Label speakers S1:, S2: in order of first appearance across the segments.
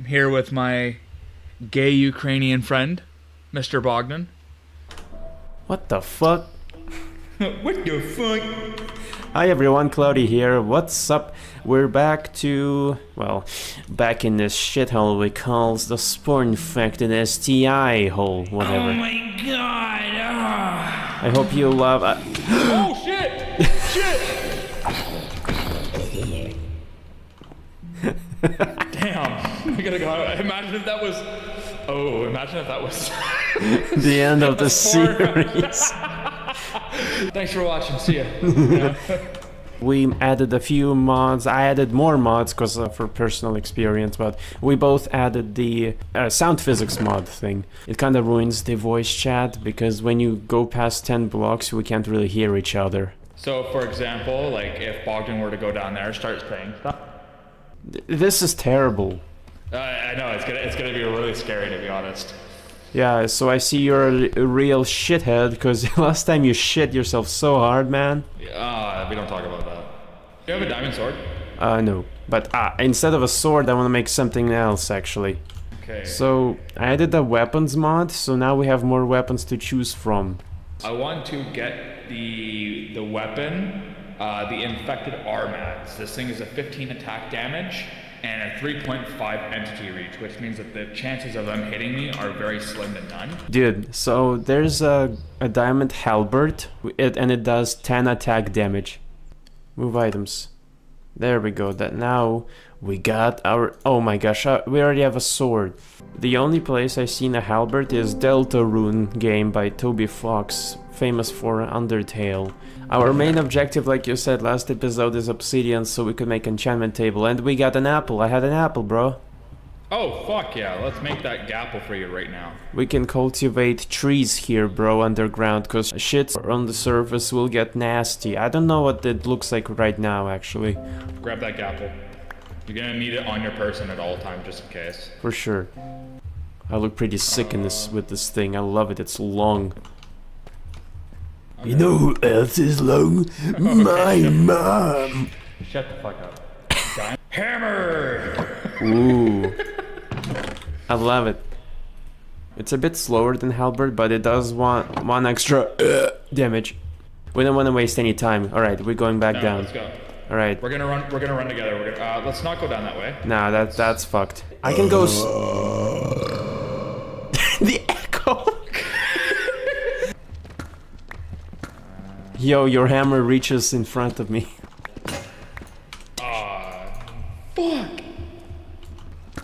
S1: I'm here with my gay Ukrainian friend, Mr. Bogdan.
S2: What the fuck?
S1: what the fuck?
S2: Hi everyone, Cloudy here. What's up? We're back to, well, back in this shithole we call the spore infected STI hole, whatever.
S1: Oh my god! ah.
S2: I hope you love. Uh,
S1: Oh shit! shit! Damn! We gotta go. Imagine if that was. Oh, imagine if that was.
S2: the end of the series.
S1: Thanks for watching. See ya.
S2: we added a few mods. I added more mods because uh, for personal experience, but we both added the uh, sound physics mod thing. It kind of ruins the voice chat because when you go past 10 blocks, we can't really hear each other.
S1: So, for example, like if Bogdan were to go down there, start saying stuff.
S2: Th- This is terrible.
S1: Uh, I know it's gonna it's gonna be really scary to be honest.
S2: Yeah, so I see you're a, real shithead because last time you shit yourself so hard, man.
S1: Ah, we don't talk about that. Do you have a diamond sword?
S2: Uh, no. But uh, instead of a sword, I want to make something else actually.
S1: Okay.
S2: So I added a weapons mod, so now we have more weapons to choose from.
S1: I want to get the the weapon, uh, the infected Armads. This thing is a 15 attack damage and a 3.5 entity reach, which means that the chances of them hitting me are very slim to none.
S2: Dude, so there's a, a diamond halberd, it, and it does 10 attack damage. Move items. There we go. That now we got our. Oh my gosh, uh, we already have a sword. The only place I've seen a halberd is Deltarune game by Toby Fox, famous for Undertale. Our main objective, like you said last episode, is obsidian, so we could make enchantment table, and we got an apple. I had an apple, bro.
S1: Oh fuck yeah! Let's make that gapple for you right now.
S2: We can cultivate trees here, bro, underground, cause shit on the surface will get nasty. I don't know what it looks like right now, actually.
S1: Grab that gapple. You're gonna need it on your person at all times, just in case.
S2: For sure. I look pretty sick in this with this thing. I love it. It's long. You know who else is long? My mom.
S1: Shut the fuck up. Hammer.
S2: Ooh. I love it. It's a bit slower than Halberd, but it does want one extra uh, damage. We don't want to waste any time. All right, we're going back
S1: No,
S2: down.
S1: let's go.
S2: All right.
S1: We're gonna run. We're gonna run together. We're gonna, uh, let's not go down that way.
S2: Nah, that that's fucked. I can go. S- the echo. Yo, your hammer reaches in front of me.
S1: Ah, fuck.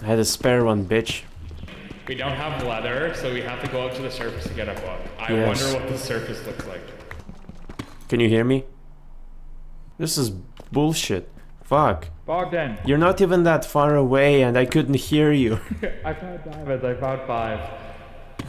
S2: I had a spare one, bitch.
S1: We don't have leather, so we have to go up to the surface to get a book. I
S2: Yes.
S1: wonder what the surface looks like.
S2: Can you hear me? This is bullshit. Fuck.
S1: Bogdan,
S2: You're not even that far away and I couldn't hear you.
S1: I found diamonds. I found five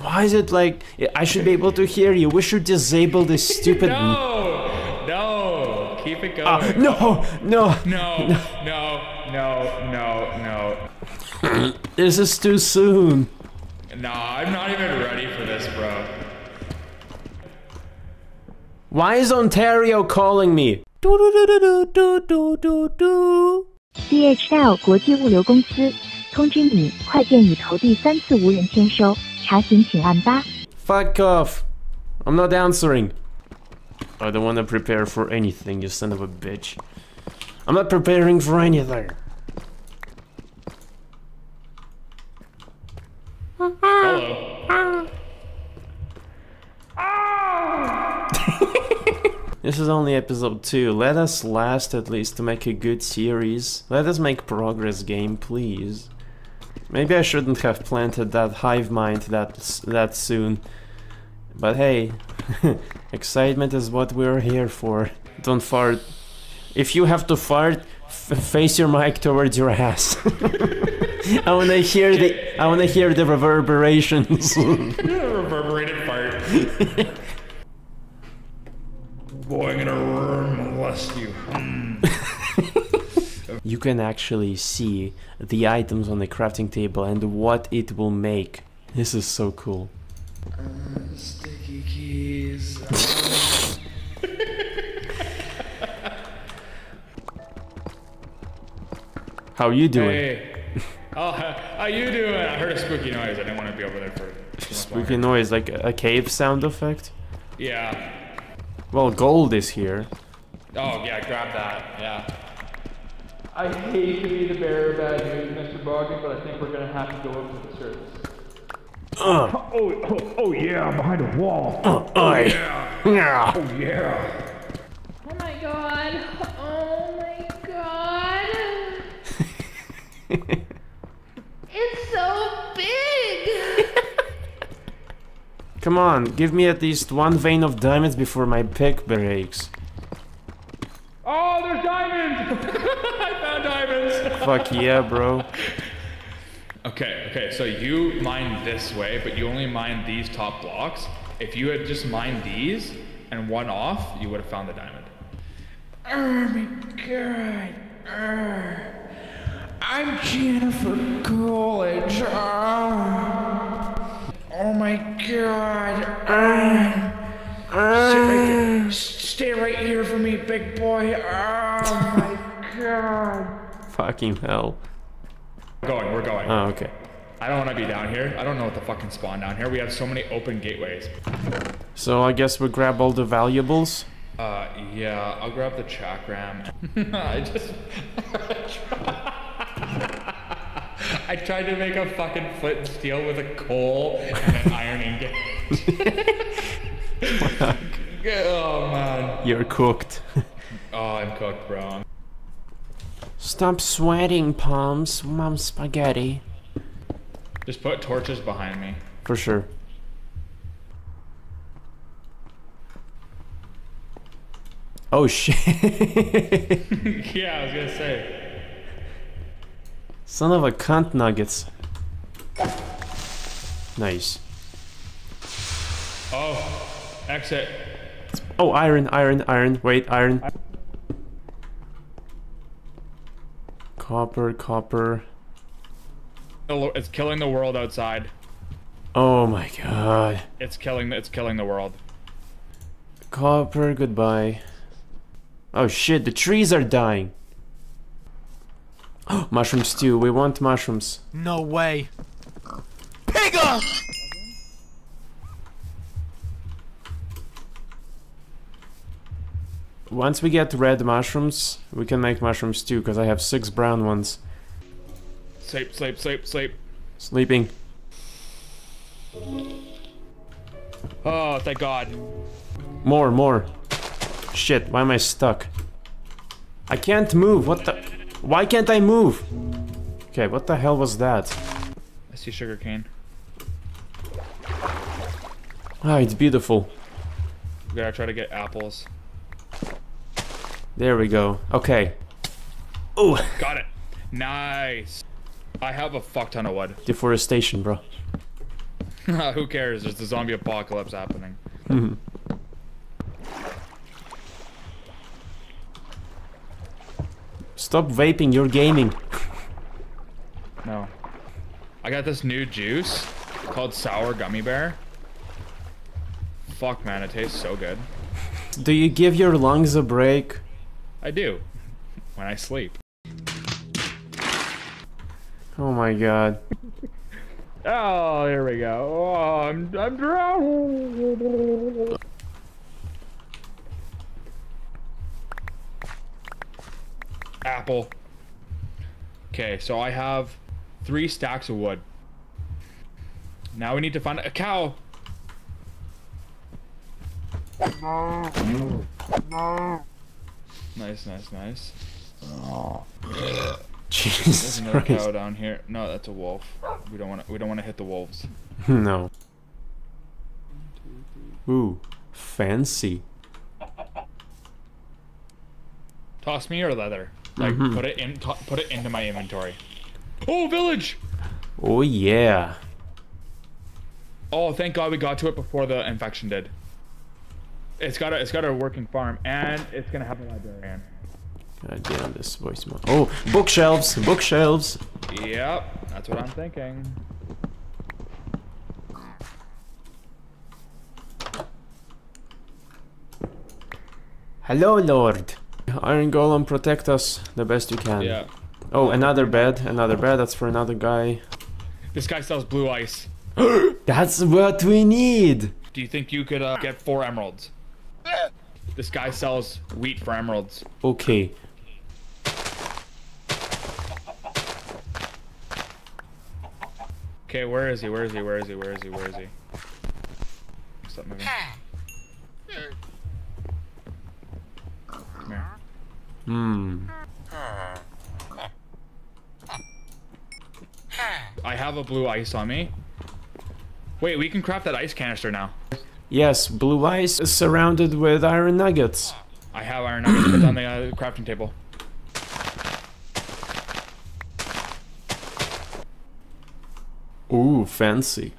S2: Why is it like I should be able to hear you? We should disable this stupid.
S1: No, no, keep it going.
S2: Ah, no, no,
S1: no, no, no, no, no.
S2: this is too soon.
S1: No, I'm not even ready for this, bro.
S2: Why is Ontario calling me?
S3: DHL 国际物流公司通知你，快件已投递三次无人签收， 查询请按八。
S2: Fuck off. I'm not answering. I don't want to prepare for anything, you son of a bitch. I'm not preparing for anything.
S1: Hello.
S2: This is only episode 2. Let us last at least to make a good series. Let us make progress game, please. Maybe I shouldn't have planted that hive mind that that soon. But hey, excitement is what we're here for. Don't fart. If you have to fart, f- face your mic towards your ass. I wanna hear the I wanna hear the reverberations.
S1: Reverberated fart. Boy, in a gonna molest you.
S2: You can actually see the items on the crafting table and what it will make. This is so cool.
S1: Sticky keys.
S2: How you doing?
S1: Hey, Oh, how you doing? I heard a spooky noise. I didn't want to be over there for
S2: Spooky
S1: longer.
S2: noise, like a cave sound effect.
S1: Yeah.
S2: Well, gold is here.
S1: Oh, yeah, grab that. Yeah. I hate to be the bearer of bad news, Mr. Bogdan, but I think we're gonna have to go up to the surface. Uh.
S4: Oh, oh, oh yeah, I'm behind a wall.
S2: Uh, uh, oh, Oi.
S4: Yeah.
S2: Yeah.
S4: Oh yeah.
S5: Oh my god. Oh my god. it's so big.
S2: Come on, give me at least one vein of diamonds before my pick breaks.
S1: Oh, there's diamonds! I found diamonds!
S2: Fuck yeah, bro.
S1: Okay, okay, so you mine this way, but you only mine these top blocks. If you had just mined these and one off, you would have found the diamond.
S4: Oh my god. I'm Jennifer Coolidge. Uh, oh my god. Uh, sit right there. Stay right here for me, big boy. Oh my god.
S2: Fucking hell.
S1: We're going, we're going.
S2: Oh, okay.
S1: I don't want to be down here. I don't know what the fucking spawn down here. We have so many open gateways.
S2: So I guess we grab all the valuables.
S1: Uh, yeah, I'll grab the chakram. I just. I tried to make a fucking flint steel with a coal and an iron ingot. oh man.
S2: You're cooked.
S1: Oh, I'm cooked, bro.
S2: Stop sweating, palms. Mom spaghetti.
S1: Just put torches behind me.
S2: For sure. Oh shit.
S1: yeah, I was gonna say.
S2: Son of a cunt nuggets. Nice.
S1: Oh, exit.
S2: Oh, iron, iron, iron. Wait, iron. Copper, copper.
S1: It's killing the world outside.
S2: Oh my god.
S1: It's killing. It's killing the world.
S2: Copper, goodbye. Oh shit, the trees are dying. Mushroom stew, we want mushrooms.
S6: No way. Pigger!
S2: Once we get red mushrooms, we can make mushroom stew, because I have six brown ones.
S1: Sleep, sleep, sleep, sleep.
S2: Sleeping.
S1: Oh, thank God.
S2: More, more. Shit, why am I stuck? I can't move, what the... Why can't I move? Okay, what the hell was that?
S1: I see sugarcane.
S2: Ah, it's beautiful.
S1: We gotta try to get apples.
S2: There we go. Okay. Oh,
S1: Got it. Nice. I have a fuck ton of wood.
S2: deforestation, bro.
S1: Who cares? There's the zombie apocalypse happening. Mm-hmm.
S2: Stop vaping, you're gaming.
S1: No. I got this new juice called Sour Gummy Bear. Fuck, man, it tastes so good.
S2: Do you give your lungs a break?
S1: I do. When I sleep.
S2: Oh my god.
S1: Oh, there we go. Oh, I'm, I'm drowning. Apple. Okay, so I have three stacks of wood. Now we need to find a cow. Nice, nice, nice. Oh.
S2: Jesus There's
S1: another
S2: Christ.
S1: cow down here. No, that's a wolf. We don't want to. We don't want to hit the wolves.
S2: no. Ooh, fancy.
S1: Toss me your leather. Like
S2: Mm-hmm.
S1: put it in. Put it into my inventory. Oh, village!
S2: Oh yeah.
S1: Oh, thank God we got to it before the infection did. It's got a. It's got a working farm, and it's gonna have a librarian.
S2: God damn this voicemail. Oh, bookshelves, bookshelves.
S1: Yep, that's what I'm thinking.
S2: Hello, Lord. Iron Golem, protect us the best you can.
S1: Yeah.
S2: Oh, another bed, another bed. That's for another guy.
S1: This guy sells blue ice.
S2: That's what we need.
S1: Do you think you could uh, get four emeralds? This guy sells wheat for emeralds.
S2: Okay.
S1: Okay, where is he? Where is he? Where is he? Where is he? Where is he? Stop moving. Come here.
S2: Hmm.
S1: I have a blue ice on me. Wait, we can craft that ice canister now.
S2: Yes, blue ice is surrounded with iron nuggets.
S1: I have iron nuggets. On the uh, crafting table.
S2: Ooh, fancy.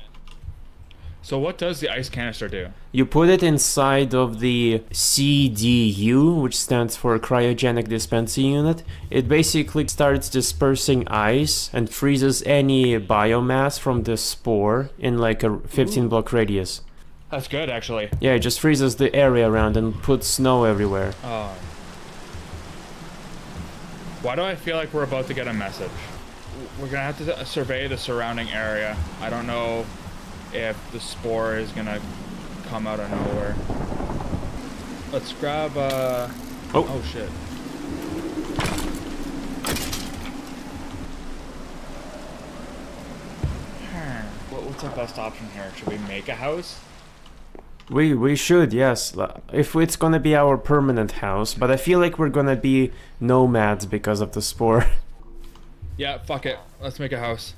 S1: So what does the ice canister do?
S2: You put it inside of the CDU, which stands for Cryogenic Dispensing Unit. It basically starts dispersing ice and freezes any biomass from the spore in like a 15 block radius.
S1: That's good, actually.
S2: Yeah, it just freezes the area around and puts snow everywhere.
S1: Oh. Why do I feel like we're about to get a message? We're gonna have to survey the surrounding area. I don't know if the spore is gonna come out of nowhere. Let's grab uh
S2: Oh.
S1: oh shit. Hmm. What's our best option here? Should we make a house?
S2: We we should, yes. If it's gonna be our permanent house, but I feel like we're gonna be nomads because of the spore.
S1: Yeah, fuck it. Let's make a house.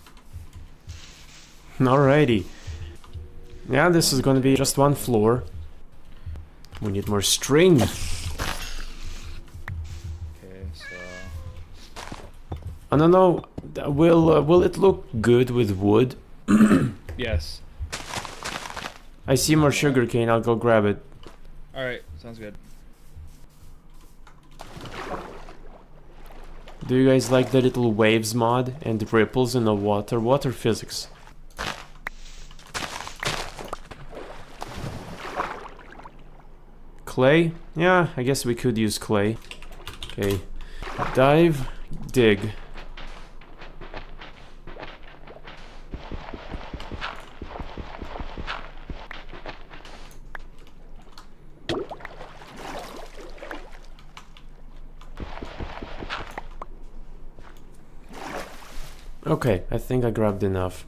S2: Alrighty. Yeah, this is gonna be just one floor. We need more string.
S1: Okay, so
S2: I don't know. Will uh, will it look good with wood?
S1: yes.
S2: I see more sugarcane. I'll go grab it.
S1: All right, sounds good.
S2: Do you guys like the little waves mod and ripples in the water? Water physics. Clay? Yeah, I guess we could use clay. Okay. Dive, dig. Okay, I think I grabbed enough.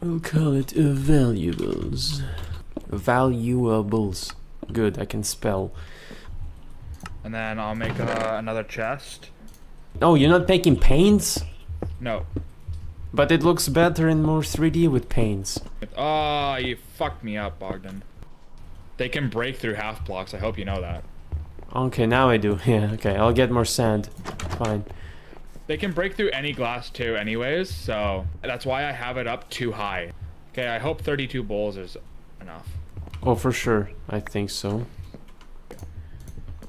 S2: We'll call it valuables. Valuables. Good, I can spell.
S1: And then I'll make uh, another chest.
S2: Oh, you're not making paints?
S1: No.
S2: But it looks better and more 3D with paints.
S1: Oh, you fucked me up, Bogdan. They can break through half blocks. I hope you know that.
S2: Okay, now I do. Yeah, okay, I'll get more sand. Fine.
S1: They can break through any glass too, anyways. So that's why I have it up too high. Okay, I hope 32 bowls is enough.
S2: Oh, for sure. I think so.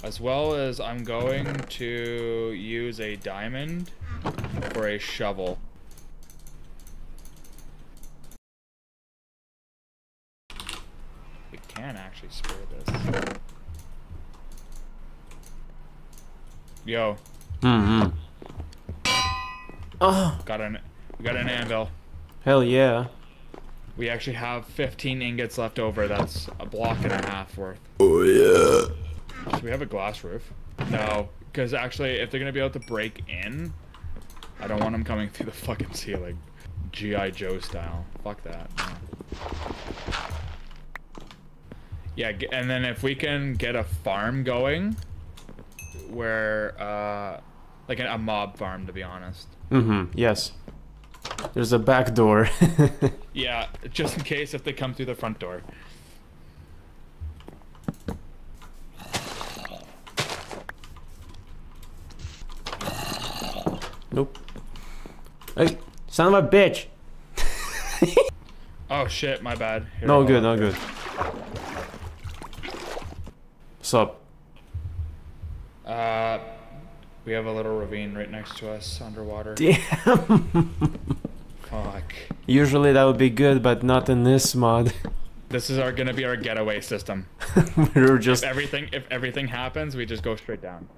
S1: As well as I'm going to use a diamond for a shovel. We can actually spare this. Yo,
S2: Mm-hmm. Oh,
S1: got an we got an anvil.
S2: hell yeah.
S1: We actually have 15 ingots left over. That's a block and a half worth.
S2: Oh, yeah.
S1: Should we have a glass roof? No, because actually, if they're gonna be able to break in, I don't want them coming through the fucking ceiling, GI Joe style. Fuck that. no. Yeah, and then if we can get a farm going, where uh, like a, a mob farm, to be honest.
S2: Mm-hmm, yes. There's a back door.
S1: Yeah, just in case if they come through the front door.
S2: Nope. Hey, son of a bitch!
S1: Oh shit, my bad. Here,
S2: No good, no good. What's up?
S1: Uh, we have a little ravine right next to us underwater.
S2: Damn.
S1: Fuck.
S2: Usually that would be good, but not in this mod.
S1: This is our gonna be our getaway system.
S2: We're just
S1: If everything if everything happens, we just go straight down.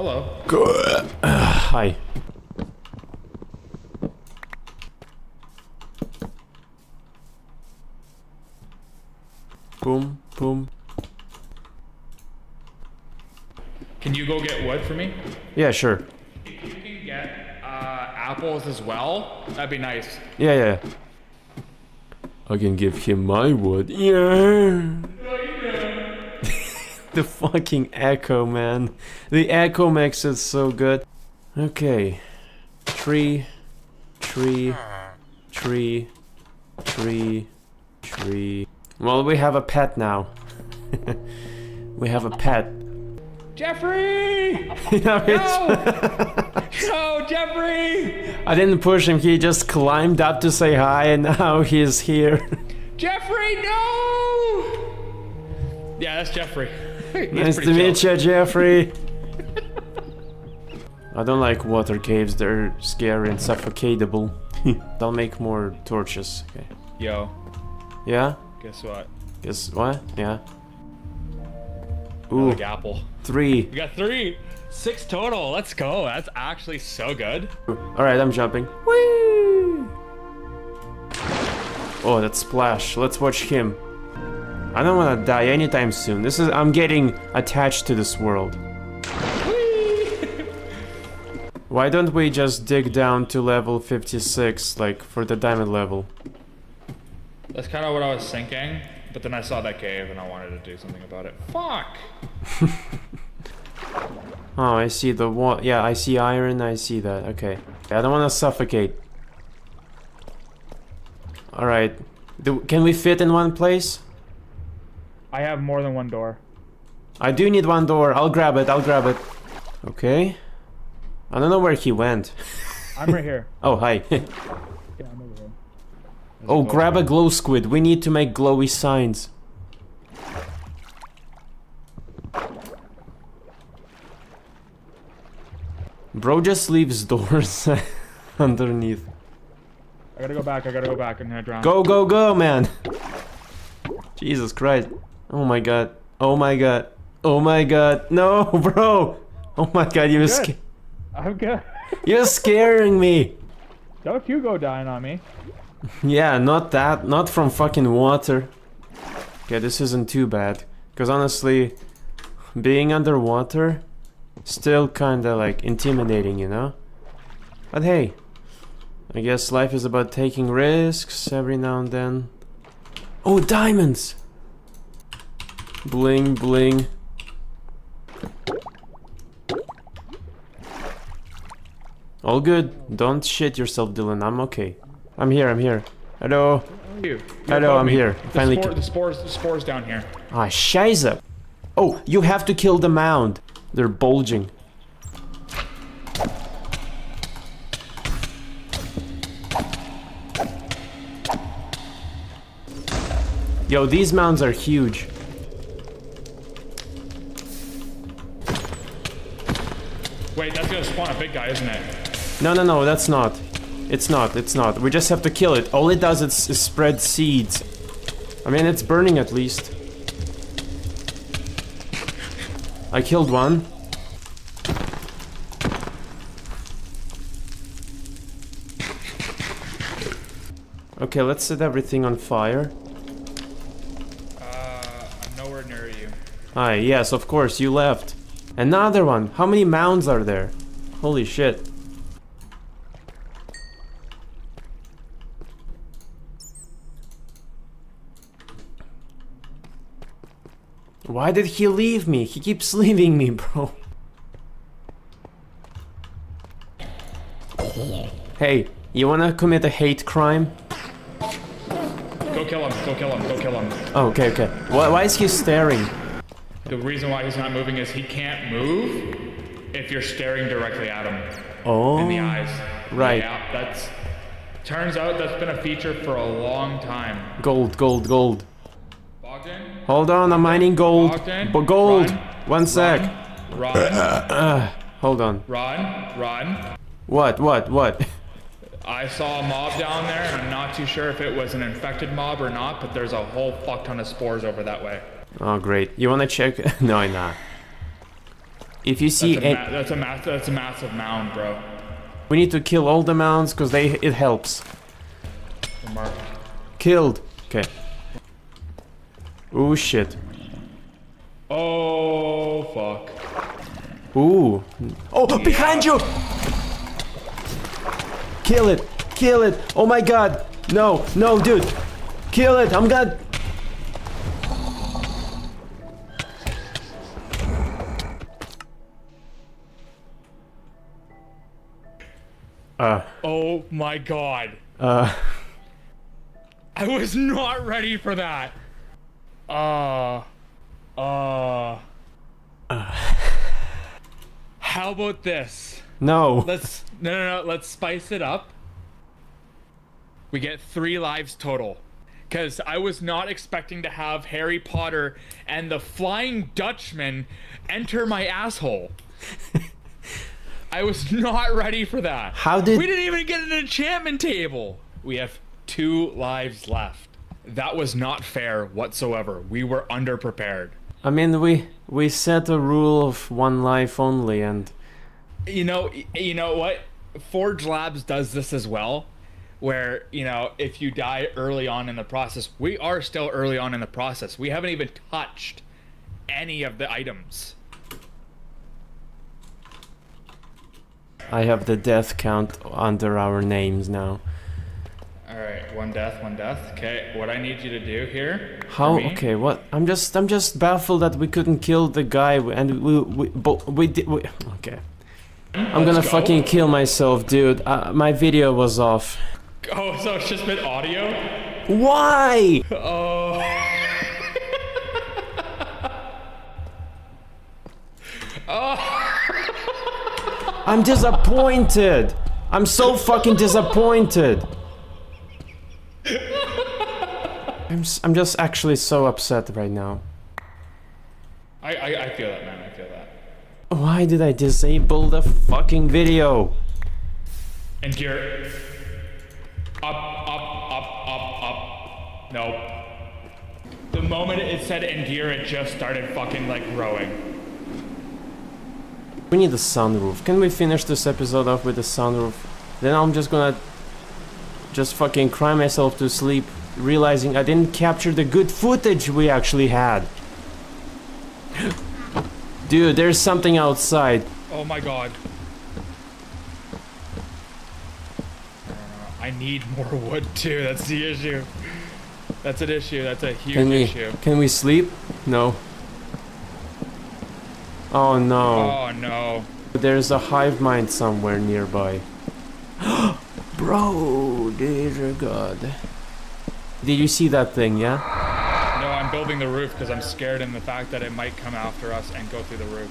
S1: Hello. Good.
S2: hi. Boom, boom.
S1: Can you go get wood for me?
S2: Yeah, sure.
S1: If you can get uh, apples as well, that'd be nice.
S2: Yeah, yeah. I can give him my wood. Yeah. the fucking echo, man. The echo makes it so good. Okay. Tree, tree, tree, tree, tree. Well, we have a pet now. we have a pet.
S1: Jeffrey!
S2: No, it's-
S1: No, Jeffrey!
S2: I didn't push him, he just climbed up to say hi and now he's here.
S1: Jeffrey, no! Yeah, that's Jeffrey.
S2: Nice to meet you, Jeffrey. I don't like water caves, they're scary and suffocatable. I'll make more torches. Okay.
S1: Yo,
S2: Yeah?
S1: guess what?
S2: Guess what? Yeah. Ooh,
S1: like apple.
S2: three.
S1: We got three. Six total. Let's go. That's actually so good.
S2: Alright, I'm jumping. Whee! Oh, that splash. Let's watch him. I don't want to die anytime soon. This is I'm getting attached to this world. Why don't we just dig down to level 56, like for the diamond level?
S1: That's kind of what I was thinking, but then I saw that cave and I wanted to do something about it. Fuck!
S2: Oh, I see the wall. Yeah, I see iron. I see that. Okay. I don't want to suffocate. All right. Do, can we fit in one place?
S1: I have more than one door.
S2: I do need one door. I'll grab it. I'll grab it. Okay. I don't know where he went.
S1: I'm right here.
S2: Oh, hi.
S1: Yeah, I'm over here.
S2: oh, grab a glow squid. We need to make glowy signs. Bro just leaves doors underneath.
S1: I gotta go back. I gotta go back. I'm gonna drown.
S2: Go, go, go, man! Jesus Christ. Oh my god. Oh my god. Oh my god. No, bro! Oh my god, you're, sca
S1: I'm good.
S2: you're scaring me!
S1: Don't you go dying on me.
S2: Yeah, not that. Not from fucking water. Okay, this isn't too bad. Because honestly, being underwater, still kinda like intimidating, you know? But hey, I guess life is about taking risks every now and then. Oh, diamonds! Bling, bling. All good. Don't shit yourself, Dylan. I'm okay. I'm here, I'm here. Hello.
S1: You.
S2: Hello, I'm here.
S1: The,
S2: Finally
S1: spore, the spores. The spores down here.
S2: Ah, scheiße. Oh, you have to kill the mound. They're bulging. Yo, these mounds are huge.
S1: Wait, that's gonna spawn a big guy, isn't it?
S2: No, no, no, that's not. It's not, it's not. We just have to kill it. All it does is, is spread seeds. I mean, it's burning at least. I killed one. Okay, let's set everything on fire.
S1: Uh, I'm nowhere near you.
S2: Ah, yes, of course, you left. Another one. How many mounds are there? Holy shit. Why did he leave me? He keeps leaving me, bro. Hey, you wanna commit a hate crime?
S1: Go kill him. Go kill him. Go kill him.
S2: Oh, okay, okay. Why, why is he staring?
S1: The reason why he's not moving is he can't move if you're staring directly at him
S2: Oh,
S1: in the oh, eyes.
S2: right.
S1: Yeah. That's turns out that's been a feature for a long time.
S2: Gold, gold, gold.
S1: Bogdan,
S2: Hold on, I'm mining gold.
S1: Bogdan,
S2: But gold.
S1: run,
S2: One sec.
S1: run, run, uh,
S2: Hold on.
S1: run, run.
S2: What? What? What?
S1: I saw a mob down there, and I'm not too sure if it was an infected mob or not, but there's a whole fuck ton of spores over that way.
S2: Oh, great. You wanna check? no, I'm not. If you see,
S1: That's a, ma- that's a, ma- that's a massive mound, bro.
S2: we need to kill all the mounds because they it helps.
S1: Mark.
S2: Killed. Okay. Ooh shit.
S1: Oh fuck.
S2: Ooh. Oh, behind you! Kill it! Kill it! Oh my god! No, no, dude! Kill it! I'm gonna. Uh,
S1: Oh my god.
S2: uh,
S1: I was not ready for that. Uh. Uh. How about this?
S2: no.
S1: Let's no no no. Let's spice it up. We get three lives total. Cause I was not expecting to have Harry Potter and the Flying Dutchman enter my asshole. I was not ready for that.
S2: How did-
S1: we didn't even get an enchantment table? We have two lives left. That was not fair whatsoever. We were underprepared.
S2: I mean, we we set a rule of one life only, and
S1: you know you know what ForgeLabs does this as well where you know if you die early on in the process we are still early on in the process we haven't even touched any of the items
S2: I have the death count under our names now.
S1: all right one death one death okay what i need you to do here
S2: How? Okay, what? I'm just I'm just baffled that we couldn't kill the guy, and we we but we did. We, okay. I'm gonna
S1: go.
S2: fucking kill myself, dude. Uh, my video was off.
S1: oh so it's just been audio
S2: Why?
S1: oh
S2: I'm disappointed. I'm so fucking disappointed. I'm s- I'm just actually so upset right now.
S1: I, I i feel that man i feel that
S2: Why did I disable the fucking video?
S1: and gear up up up up up no the moment it said endure it just started fucking like rowing
S2: We need a sunroof. Can we finish this episode off with a sunroof? Then I'm just gonna just fucking cry myself to sleep, realizing I didn't capture the good footage we actually had. Dude, there's something outside.
S1: Oh my god. I need more wood too. That's the issue. That's an issue. That's a huge
S2: Can we
S1: issue.
S2: can we sleep? No. Oh no.
S1: Oh no.
S2: There's a hive mind somewhere nearby. Bro, dear god. Did you see that thing, yeah?
S1: No, I'm building the roof because I'm scared in the fact that it might come after us and go through the roof.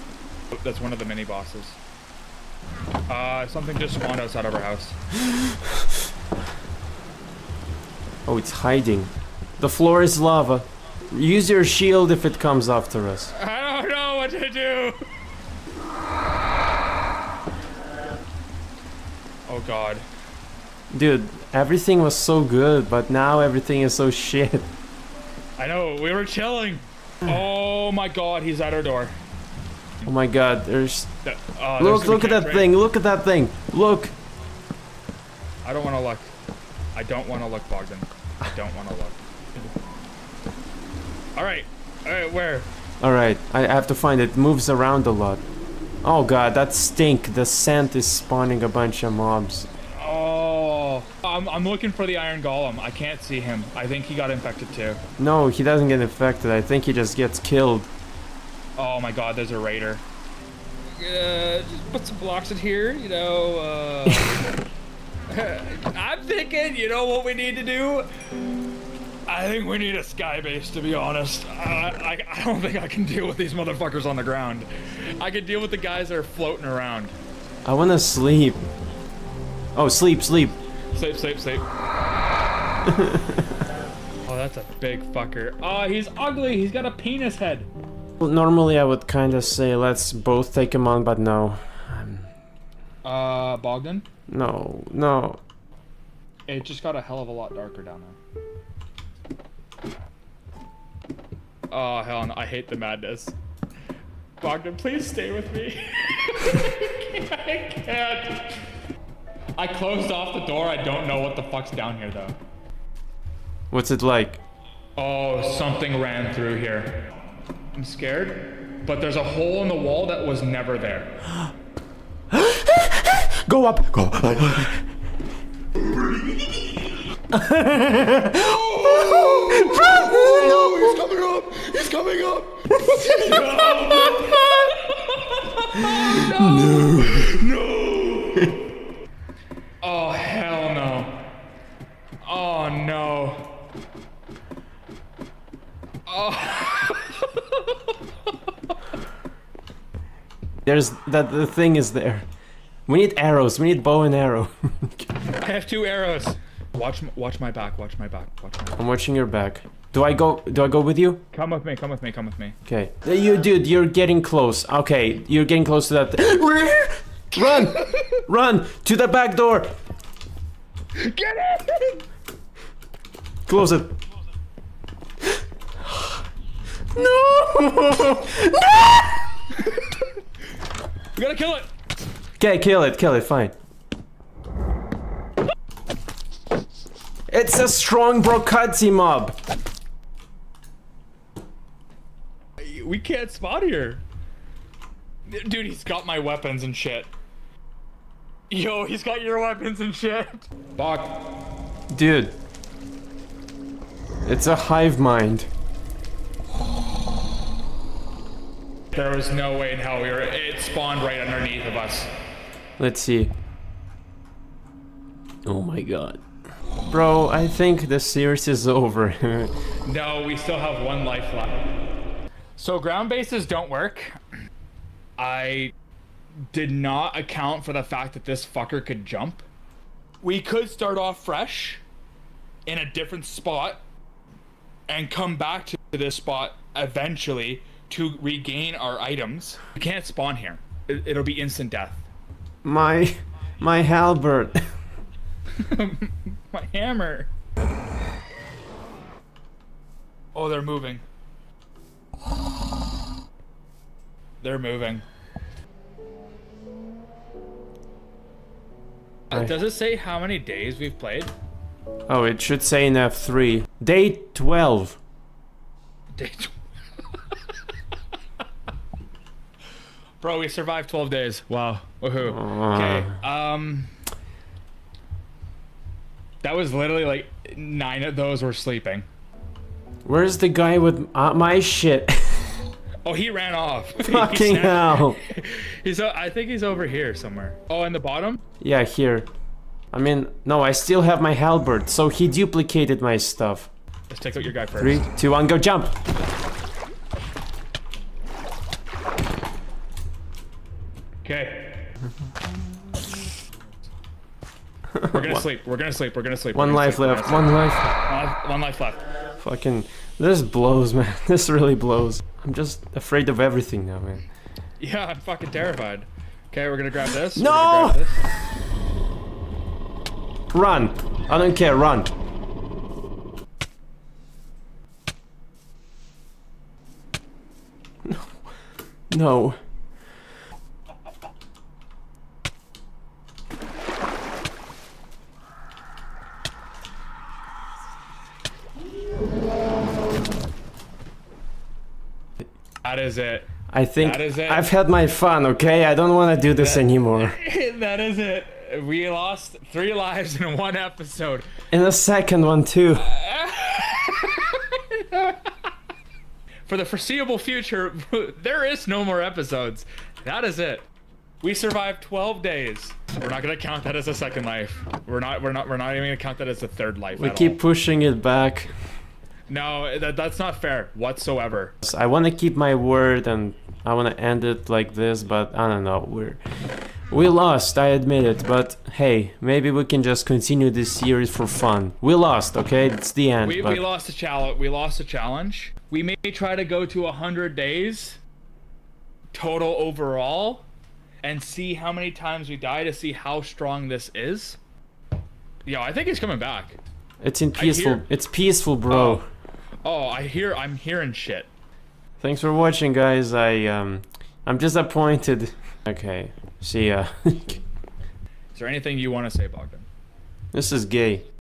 S1: That's one of the mini bosses. Uh, something just spawned outside of our house.
S2: Oh, it's hiding. The floor is lava. Use your shield if it comes after us.
S1: What to do. Oh god.
S2: Dude, everything was so good, but now everything is so shit.
S1: I know, we were chilling. Oh my god, he's at our door.
S2: Oh my god, there's...
S1: Th- uh,
S2: Look,
S1: there's-
S2: look at that thing, look at that thing! Look!
S1: I don't want to look. I don't want to look, Bogdan. I don't want to look. All right. All right. Where?
S2: Alright, I have to find it. it. moves around a lot. Oh god, that stink. The scent is spawning a bunch of mobs.
S1: Oh, I'm, I'm looking for the Iron Golem. I can't see him. I think he got infected too.
S2: No, he doesn't get infected. I think he just gets killed.
S1: Oh my God, there's a raider. Uh, just put some blocks in here. You know. Uh, I'm thinking. You know what we need to do? I think we need a sky base, to be honest. I, I, I don't think I can deal with these motherfuckers on the ground. I can deal with the guys that are floating around.
S2: I wanna sleep. Oh, sleep, sleep.
S1: Sleep, sleep, sleep. oh, that's a big fucker. Oh, he's ugly. He's got a penis head.
S2: Well, Normally I would kind of say let's both take him on, but no.
S1: Uh, Bogdan?
S2: No, no.
S1: It just got a hell of a lot darker down there. Oh, hell no. I hate the madness. Bogdan, please stay with me. I can't. I closed off the door. I don't know what the fuck's down here, though.
S2: What's it like?
S1: Oh, something ran through here. I'm scared, but there's a hole in the wall that was never there.
S2: Go up! Go!
S6: Oh, he's coming up! He's coming up!
S1: Oh, no! No! Oh hell no. Oh, no. Oh.
S2: There's that the thing is there. We need arrows. We need bow and arrow.
S1: I have two arrows. Watch, watch my back. Watch my back. Watch my back.
S2: I'm watching your back. Do I go? Do I go with you?
S1: Come with me. Come with me. Come with me.
S2: Okay. You, dude, you're getting close. Okay, you're getting close to that. Run! Run to the back door.
S1: Get in!
S2: Close it. No!
S1: We gotta kill it.
S2: Okay, kill it, kill it, fine. It's a strong Brotkatzer mob.
S1: We can't spot here. Dude, he's got my weapons and shit. Yo, he's got your weapons and shit. Bog.
S2: Dude. It's a hive mind.
S1: There was no way in hell we were. It spawned right underneath of us.
S2: Let's see. Oh my god. Bro, I think the series is over.
S1: No, we still have one life left. So ground bases don't work. I did not account for the fact that this fucker could jump. We could start off fresh in a different spot and come back to this spot eventually to regain our items. We can't spawn here. It, it'll be instant death.
S2: my my halberd.
S1: My hammer. Oh, they're moving. They're moving. Uh, does it say how many days we've played?
S2: Oh, it should say in F3. Day 12.
S1: Day tw- Bro, we survived 12 days. Wow. Woohoo. Okay. Um. That was literally like nine of those were sleeping.
S2: Where's the guy with uh, my shit?
S1: Oh, he ran off.
S2: Fucking
S1: snapped-
S2: hell.
S1: He's. I think he's over here somewhere. Oh, in the bottom.
S2: Yeah, here. I mean, no, I still have my halberd, so he duplicated my stuff.
S1: Let's take out your guy first.
S2: Three, two, one, go jump!
S1: Okay. We're gonna sleep. We're gonna sleep. We're gonna sleep. We're
S2: One
S1: gonna
S2: life
S1: sleep.
S2: Left, one life.
S1: sleep. One life- One life left.
S2: Fucking, this blows, man. This really blows. I'm just afraid of everything now, man.
S1: Yeah, I'm fucking terrified. Okay, we're gonna grab this.
S2: No!
S1: grab this.
S2: Run! I don't care, run! No. No.
S1: Is it.
S2: I think
S1: That is it.
S2: I've had my fun, okay? I don't want to do this anymore.
S1: that is it. We lost three lives in one episode.
S2: In the second one, too.
S1: For the foreseeable future, there is no more episodes. That is it. We survived 12 days. We're not gonna count that as a second life. We're not. We're not. We're not even gonna count that as a third life.
S2: We keep
S1: all.
S2: pushing it back.
S1: No, that, that's not fair whatsoever.
S2: I want to keep my word and I want to end it like this, but I don't know. We're We lost, I admit it, but hey, maybe we can just continue this series for fun. We lost, okay? It's the end.
S1: We,
S2: but
S1: we lost a challenge. We lost a challenge. We may try to go to hundred days total overall, and see how many times we die to see how strong this is. Yo, I think he's coming back.
S2: It's in peaceful. It's peaceful, bro. Oh.
S1: Oh, I hear. I'm hearing shit.
S2: Thanks for watching, guys. I um, I'm disappointed. Okay, see ya.
S1: Is there anything you want to say, Bogdan?
S2: this is gay.